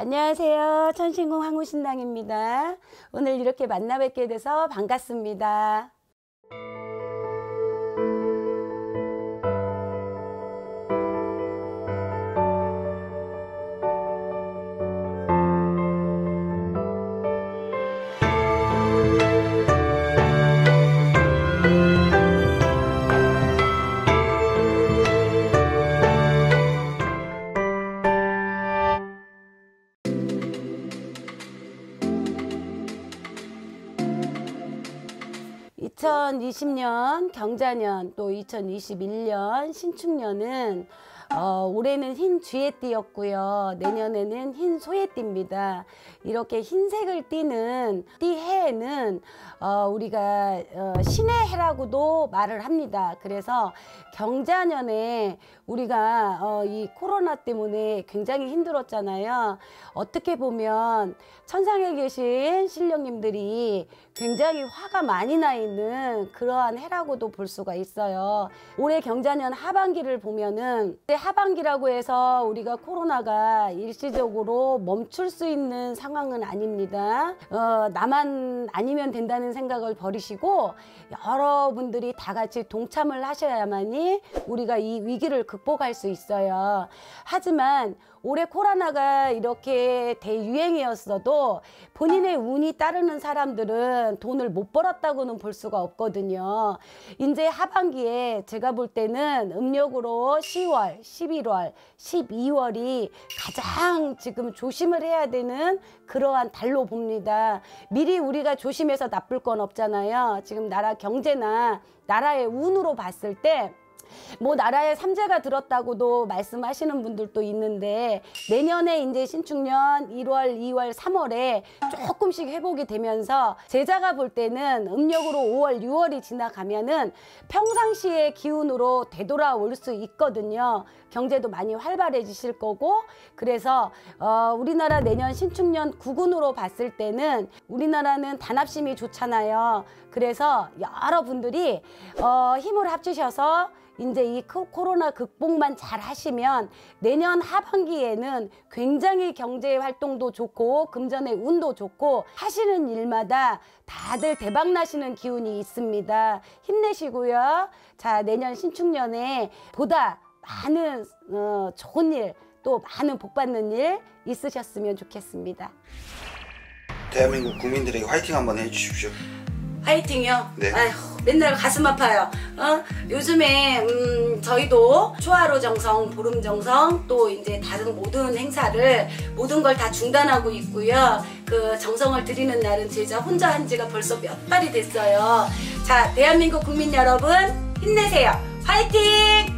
안녕하세요. 천신궁 황우신당입니다. 오늘 이렇게 만나 뵙게 돼서 반갑습니다. 2020년 경자년 또 2021년 신축년은 어, 올해는 흰 쥐에띠였고요. 내년에는 흰 소에띠입니다. 이렇게 흰색을 띠는 띠해에는 어, 우리가 어, 신의 해라고도 말을 합니다. 그래서 경자년에 우리가 어, 이 코로나 때문에 굉장히 힘들었잖아요. 어떻게 보면 천상에 계신 신령님들이 굉장히 화가 많이 나 있는 그러한 해라고도 볼 수가 있어요. 올해 경자년 하반기를 보면은 하반기라고 해서 우리가 코로나가 일시적으로 멈출 수 있는 상황은 아닙니다. 어, 나만 아니면 된다는 생각을 버리시고 여러분들이 다 같이 동참을 하셔야만이 우리가 이 위기를 극복할 수 있어요. 하지만 올해 코로나가 이렇게 대유행이었어도 본인의 운이 따르는 사람들은 돈을 못 벌었다고는 볼 수가 없거든요. 이제 하반기에 제가 볼 때는 음력으로 10월, 11월, 12월이 가장 지금 조심을 해야 되는 그러한 달로 봅니다. 미리 우리가 조심해서 나쁠 건 없잖아요. 지금 나라 경제나 나라의 운으로 봤을 때 뭐 나라에 삼재가 들었다고도 말씀하시는 분들도 있는데 내년에 이제 신축년 1월, 2월, 3월에 조금씩 회복이 되면서 제자가 볼 때는 음력으로 5월, 6월이 지나가면은 평상시의 기운으로 되돌아올 수 있거든요. 경제도 많이 활발해지실 거고 그래서 어, 우리나라 내년 신축년 구군으로 봤을 때는 우리나라는 단합심이 좋잖아요. 그래서 여러분들이 어, 힘을 합치셔서 이제 이 코로나 극복만 잘 하시면 내년 하반기에는 굉장히 경제 활동도 좋고 금전의 운도 좋고 하시는 일마다 다들 대박 나시는 기운이 있습니다. 힘내시고요. 자, 내년 신축년에 보다 많은 어, 좋은 일, 또 많은 복 받는 일 있으셨으면 좋겠습니다. 대한민국 국민들에게 화이팅 한번 해주십시오. 화이팅이요? 네. 아휴, 맨날 가슴 아파요. 어? 요즘에 음, 저희도 초하루 정성, 보름 정성, 또 이제 다른 모든 행사를 모든 걸 다 중단하고 있고요. 그 정성을 드리는 날은 제자 혼자 한 지가 벌써 몇 달이 됐어요. 자, 대한민국 국민 여러분 힘내세요. 화이팅!